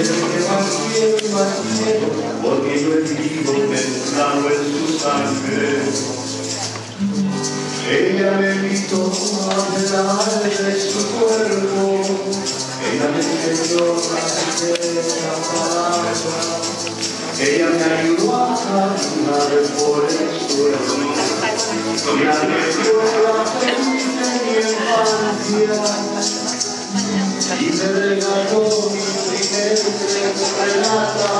Desde que va al cielo, va al cielo, porque yo he vivido pensando en su sangre. Ella me invitó a cenar de su cuerpo, ella me enseñó a hacer la palabra, ella me ayudó a caminar por el suelo, y me dio la feliz de mi infancia, y me regaló mi primer relata,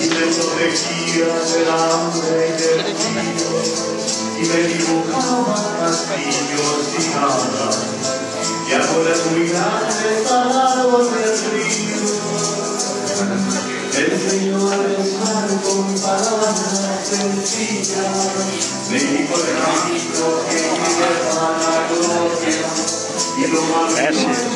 y me protegía del hambre y del frío y me dibujaba castillos y hadas, y árboles muy grandes al lado del río. Me enseñó a besar con palabras sencillas, me dijo el camino que lleva a la gloria, y lo más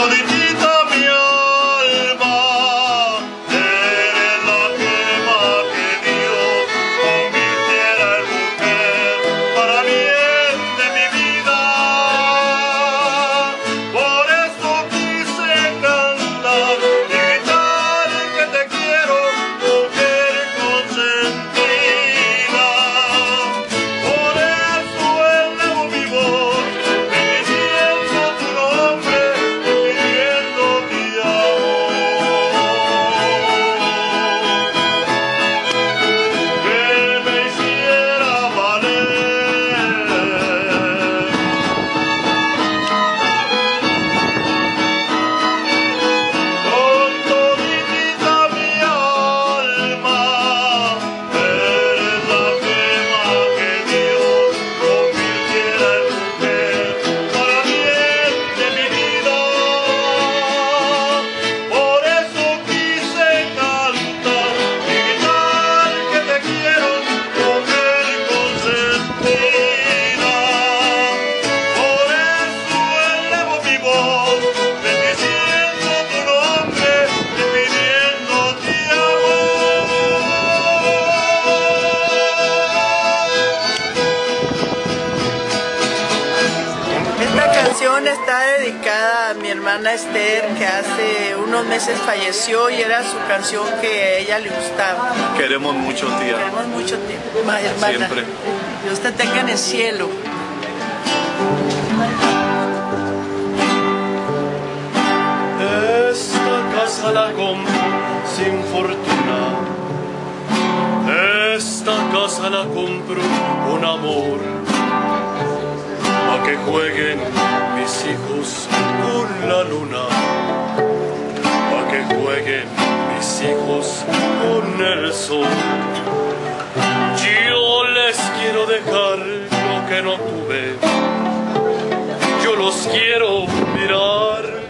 London hermana Esther, que hace unos meses falleció y era su canción que a ella le gustaba. Queremos mucho, tía. Tenemos mucho tiempo, ma- hermana. Siempre. Dios te tenga en el cielo. Esta casa la compro sin fortuna. Esta casa la compro con amor. Que jueguen mis hijos con la luna. Pa' que jueguen mis hijos con el sol. Yo les quiero dejar lo que no tuve. Yo los quiero mirar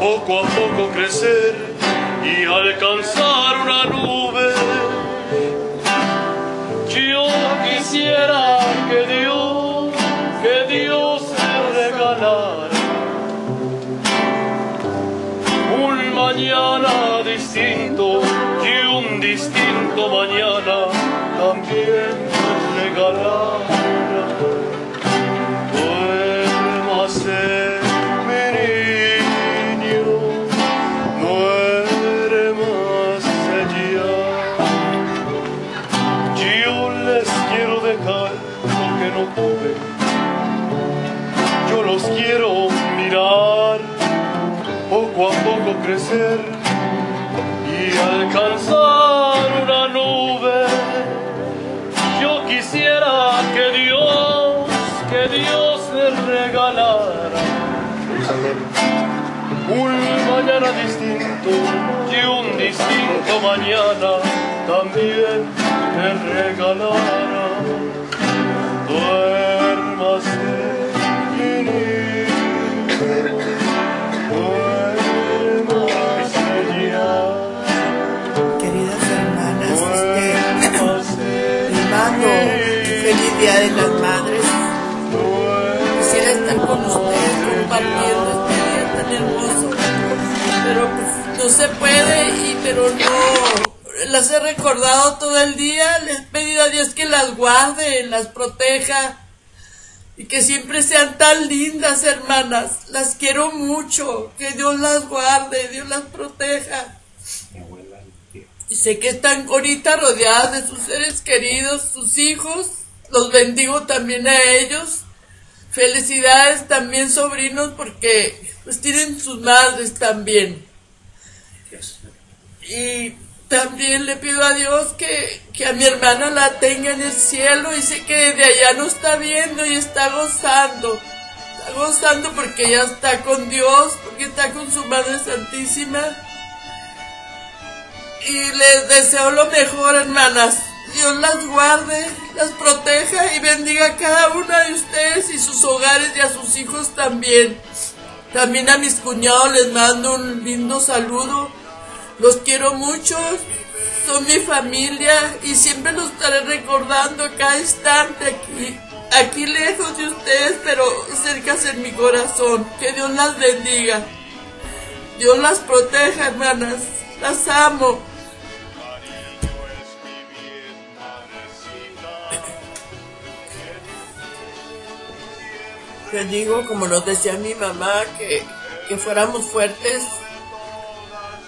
poco a poco crecer y alcanzar una nube. Yo quisiera que Dios, y un distinto mañana también nos regalará. Duérmase, mi niño, duérmase ya. Yo les quiero dejar lo que no pude, yo los quiero mirar poco a poco crecer alcanzar una nube. Yo quisiera que Dios, que Dios les regalara un mañana distinto y un distinto mañana también te regalara. Se puede, y, pero no. Las he recordado todo el día, les he pedido a Dios que las guarde, las proteja y que siempre sean tan lindas, hermanas. Las quiero mucho, que Dios las guarde, Dios las proteja. Y sé que están ahorita rodeadas de sus seres queridos, sus hijos. Los bendigo también a ellos. Felicidades también sobrinos porque pues tienen sus madres también. Y también le pido a Dios que, que a mi hermana la tenga en el cielo sé que desde allá no está viendo y está gozando. Está gozando porque ella está con Dios, porque está con su Madre Santísima. Y les deseo lo mejor, hermanas. Dios las guarde, las proteja y bendiga a cada una de ustedes y sus hogares y a sus hijos también. También a mis cuñados les mando un lindo saludo. Los quiero mucho, son mi familia y siempre los estaré recordando cada instante aquí, aquí lejos de ustedes, pero cerca en mi corazón. Que Dios las bendiga. Dios las proteja, hermanas. Las amo. Les digo, como nos decía mi mamá, que, que fuéramos fuertes,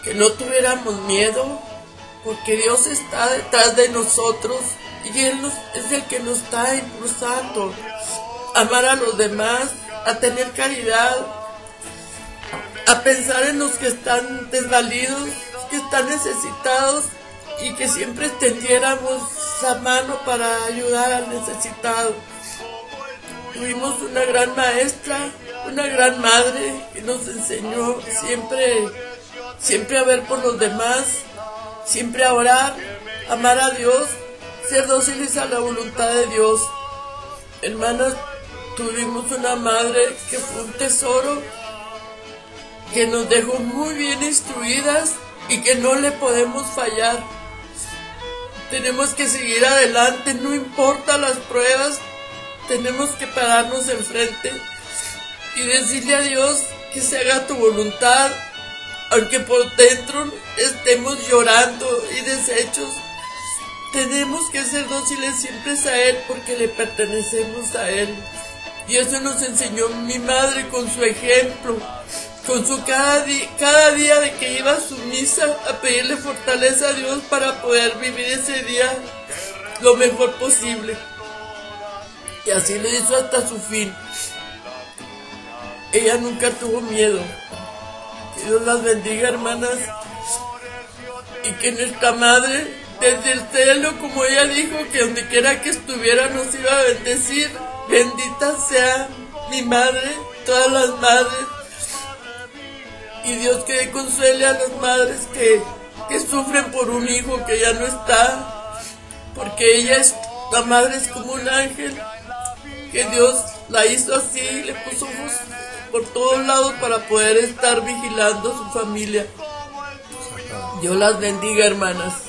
que no tuviéramos miedo, porque Dios está detrás de nosotros y Él es el que nos está impulsando amar a los demás, a tener caridad, a pensar en los que están desvalidos, que están necesitados y que siempre extendiéramos la mano para ayudar al necesitado. Tuvimos una gran maestra, una gran madre que nos enseñó siempre, siempre a ver por los demás, siempre a orar, amar a Dios, ser dóciles a la voluntad de Dios. Hermanas, tuvimos una madre que fue un tesoro, que nos dejó muy bien instruidas y que no le podemos fallar. Tenemos que seguir adelante, no importa las pruebas, tenemos que pararnos enfrente y decirle a Dios que se haga tu voluntad, aunque por dentro estemos llorando y deshechos. Tenemos que ser dóciles siempre a Él porque le pertenecemos a Él. Y eso nos enseñó mi madre con su ejemplo, con su cada, cada día de que iba a su misa a pedirle fortaleza a Dios para poder vivir ese día lo mejor posible. Y así lo hizo hasta su fin. Ella nunca tuvo miedo. Dios las bendiga, hermanas. Y que nuestra madre, desde el cielo, como ella dijo, que donde quiera que estuviera nos iba a bendecir. Bendita sea mi madre, todas las madres. Y Dios que consuele a las madres que, que sufren por un hijo que ya no está. Porque ella es, la madre es como un ángel que Dios la hizo así, le puso ojos por todos lados para poder estar vigilando a su familia. Dios las bendiga, hermanas.